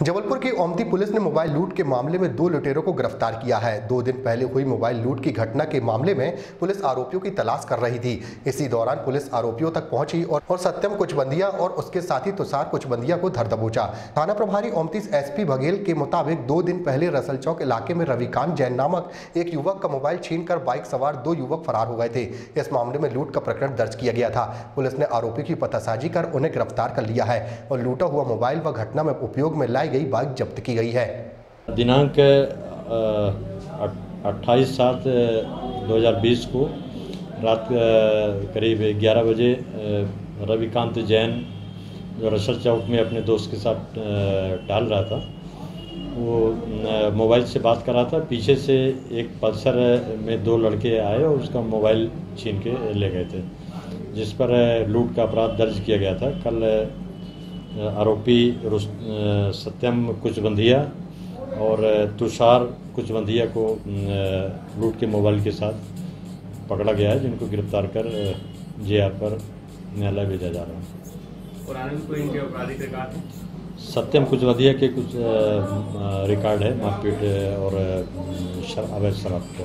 जबलपुर की ओमती पुलिस ने मोबाइल लूट के मामले में दो लुटेरों को गिरफ़्तार किया है। दो दिन पहले हुई मोबाइल लूट की घटना के मामले में पुलिस आरोपियों की तलाश कर रही थी। इसी दौरान पुलिस आरोपियों तक पहुँची और, और सत्यम कुचबंदिया और उसके साथी तुषार कुचबंदिया को धर दबोचा। थाना प्रभारी ओमती एसपी बघेल के मुताबिक दो दिन पहले रसल चौक इलाके में रविकांत जैन नामक एक युवक का मोबाइल छीन बाइक सवार दो युवक फरार हो गए थे। इस मामले में लूट का प्रकरण दर्ज किया गया था। पुलिस ने आरोपी की पतासाजी कर उन्हें गिरफ़्तार कर लिया है और लूटा हुआ मोबाइल व घटना में उपयोग में लाई गई, बाइक जब्त की गई है। दिनांक अट्ठाईस सात 2020 को रात करीब 11 बजे रविकांत जैन जो रसर चौक में अपने दोस्त के साथ टहल रहा था, वो मोबाइल से बात कर रहा था। पीछे से एक पल्सर में दो लड़के आए और उसका मोबाइल छीन के ले गए थे, जिस पर लूट का अपराध दर्ज किया गया था। कल आरोपी सत्यम कुचबंधिया और तुषार कुचबंधिया को लूट के मोबाइल के साथ पकड़ा गया है जिनको गिरफ़्तार कर जे पर न्यायालय भेजा जा रहा है। सत्यम कुचबंधिया के कुछ रिकॉर्ड है मारपीट और अवैध शराब का।